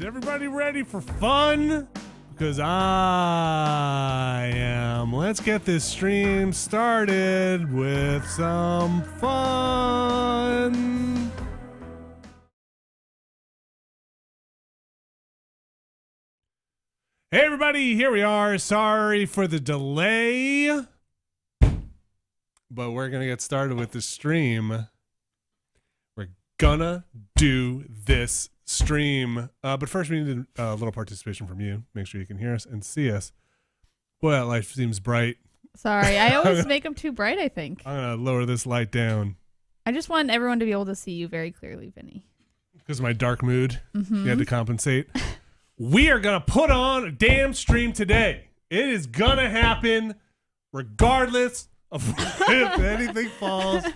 Is everybody ready for fun? Because I am. Let's get this stream started with some fun. Hey, everybody, here we are. Sorry for the delay, but we're going to get started with the stream. We're gonna do this stream. Uh, but first, we need a little participation from you. Make sure you can hear us and see us. Boy, that light seems bright. Sorry, I always make them too bright. I think. I'm gonna lower this light down I just want everyone to be able to see you very clearly, Vinny. because of my dark mood. Mm-hmm. You had to compensate. we are gonna put on a damn stream today. It is gonna happen, regardless of if anything falls.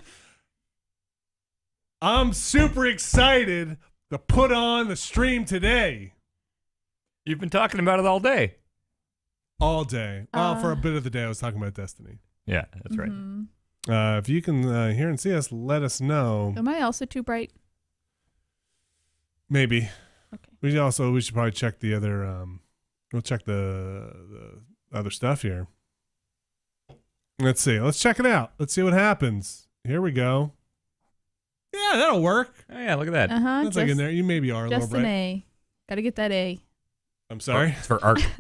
I'm super excited to put on the stream today. You've been talking about it all day. all day. Well, for a Uh. bit of the day, I was talking about Destiny. Yeah, that's right. Mhm. Uh, if you can uh, hear and see us, let us know. Am I also too bright? Maybe. Okay. We also we should probably check the other. Um, we'll check the the other stuff here. Let's see. Let's check it out. Let's see what happens. Here we go. Yeah, that'll work. Oh yeah, look at that. Uh huh. That's like in there. You maybe are a little Just an bright. A. Got to get that A. I'm sorry. It's for art.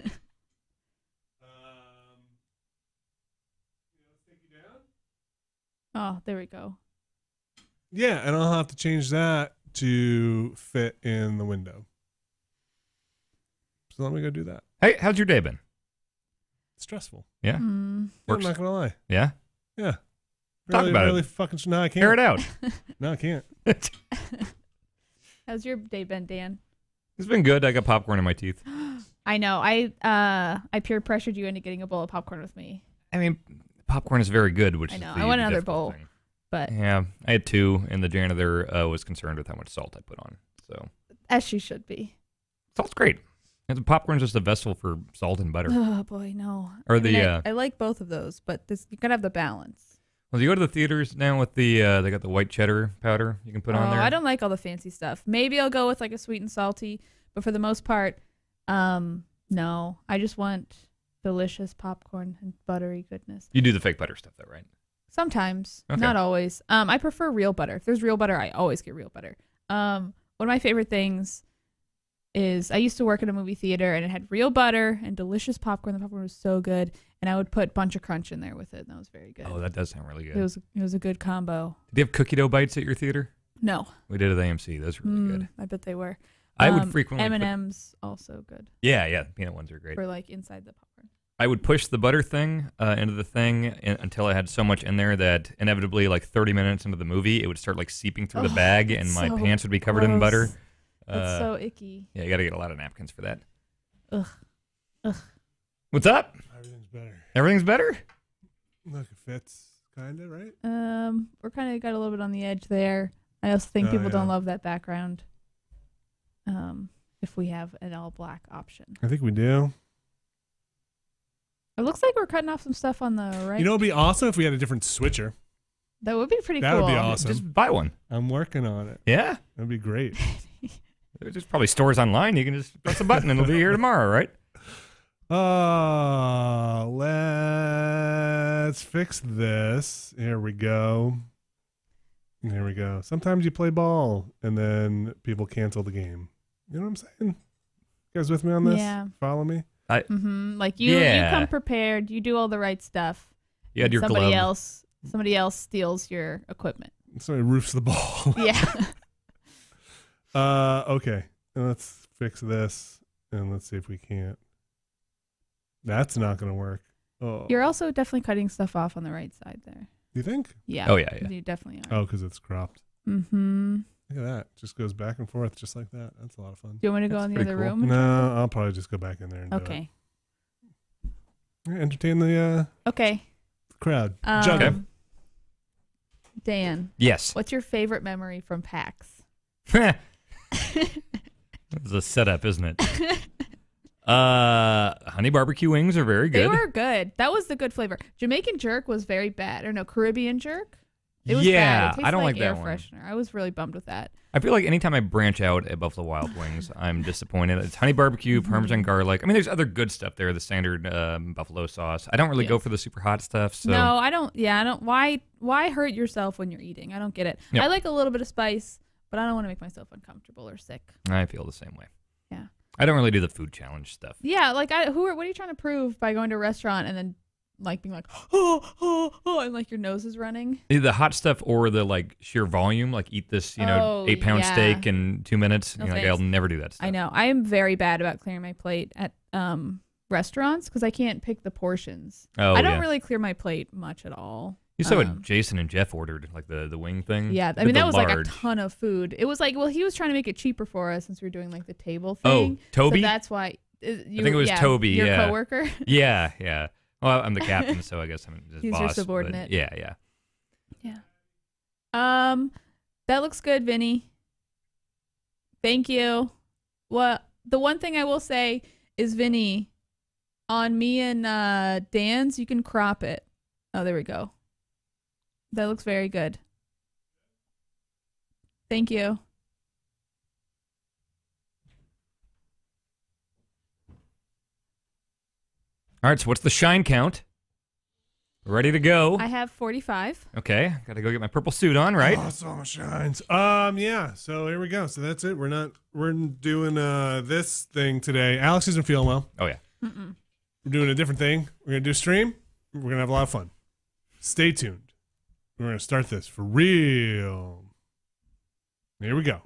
Oh, there we go. Yeah, and I'll have to change that to fit in the window. So let me go do that. hey, how's your day been? stressful. Yeah, Hmm. I'm not gonna lie. yeah. Yeah. Talk really, about it. really fucking. No, I can't. Air it out. No, I can't. How's your day been, Dan? it's been good. I got popcorn in my teeth. I know. I uh I peer pressured you into getting a bowl of popcorn with me, I mean, popcorn is very good, which I is know. the- I want another bowl. thing. but Yeah, I had two, and the janitor uh, was concerned with how much salt I put on. So as she should be. salt's great. And the popcorn's just a vessel for salt and butter. Oh boy, no. Or I mean, the, I, uh, I like both of those, but this you gotta have the balance. Well, you go to the theaters now with the uh, they got the white cheddar powder you can put on oh, there. I don't like all the fancy stuff. Maybe I'll go with like a sweet and salty, but for the most part, um, no. I just want delicious popcorn and buttery goodness. You do the fake butter stuff though, right? Sometimes, Okay. not always. Um, I prefer real butter. If there's real butter, I always get real butter. Um, one of my favorite things is I used to work at a movie theater and it had real butter and delicious popcorn. The popcorn was so good, and I would put Buncha Crunch in there with it. And that was very good. Oh, that does sound really good. it was it was a good combo. Did you have cookie dough bites at your theater? No, We did at AMC. Those were really Mm, good. I bet they were. I would Um, frequently. M and M's also good yeah, yeah, peanut ones are great. for like inside the popcorn. I would push the butter thing uh, into the thing in, until I had so much in there that inevitably, like 30 minutes into the movie, it would start like seeping through the Oh, bag, and it's my so pants would be covered in butter. Gross. It's Uh, so icky. yeah, you got to get a lot of napkins for that. Ugh. Ugh. What's up? Everything's better. Everything's better. Look, it fits, kind of right. Um, we're kind of got a little bit on the edge there. I also think Oh, people don't love that background. Um, if we have an all black option, I think we do. it looks like we're cutting off some stuff on the right. You know, it'd be awesome if we had a different switcher. that would be pretty that cool. would be awesome. Just buy one. I'm working on it. Yeah. That'd be great. There's probably stores online. You can just press a button and it'll be here tomorrow, right? Uh, let's fix this. Here we go. Here we go. Sometimes you play ball and then people cancel the game. You know what I'm saying? You guys with me on this? Yeah. Follow me? hmm Like you, Yeah. you come prepared. You do all the right stuff. You had and your somebody glove. else, somebody else steals your equipment. Somebody roofs the ball. Yeah. uh, okay. Let's fix this and let's see if we can't. That's not going to work. Oh, You're also definitely cutting stuff off on the right side there. you think? Yeah. Oh, yeah, yeah. You definitely are. Oh, because it's cropped. Mm-hmm. Look at that. Just goes back and forth just like that. That's a lot of fun. Do you want me to go That's in the other cool. room? No, I'll probably just go back in there and try- do it. Okay. Yeah, Entertain the uh, Okay. crowd. Um, Juggle. Dan, Yes. what's your favorite memory from PAX? It's a setup, isn't it? uh, honey barbecue wings are very good. They good. were good. That was the good flavor. Jamaican jerk was very bad. Or no, Caribbean jerk. It was yeah, bad. It I don't like, like, air that one. freshener. I was really bummed with that. I feel like anytime I branch out at Buffalo Wild Wings, I'm disappointed. It's honey barbecue, Mm-hmm. parmesan garlic. I mean, there's other good stuff there. The standard um, buffalo sauce. I don't really go for the super hot stuff. So No, I don't. Yeah, I don't. Why? Why hurt yourself when you're eating? I don't get it. I like a little bit of spice, but I don't want to make myself uncomfortable or sick. I feel the same way. Yeah. I don't really do the food challenge stuff. Yeah, like I. Who are? What are you trying to prove by going to a restaurant and then like being like oh oh oh and like your nose is running? Either the hot stuff or the like sheer volume. Like eat this, you know, Oh, eight pound yeah. steak in two minutes. No you know, like, thanks. I'll never do that stuff. I know. I am very bad about clearing my plate at um restaurants because I can't pick the portions. Oh, I don't yeah. really clear my plate much at all. You saw um, what Jason and Jeff ordered, like the the wing thing. Yeah, I mean that was like a ton of food. It was like, well, he was trying to make it cheaper for us since we were doing like the table thing. Oh, thing. Toby. So that's why. uh, You, think it was yeah, Toby, your yeah. coworker. Yeah, yeah. Well, I'm the captain, so I guess I'm his He's your boss. but subordinate. Yeah, yeah, yeah. Um, that looks good, Vinny. Thank you. Well, the one thing I will say is, Vinny, on me and uh, Dan's, you can crop it. Oh, there we go. That looks very good. Thank you. All right. So what's the shine count? Ready to go. I have 45. Okay, got to go get my purple suit on, right? Oh, so much shines. Um, yeah. So here we go. So that's it. We're not. We're doing uh this thing today. Alex isn't feeling well. Oh yeah. Mm-mm. We're doing a different thing. We're gonna do stream. We're gonna have a lot of fun. Stay tuned. We're gonna start this for real. Here we go.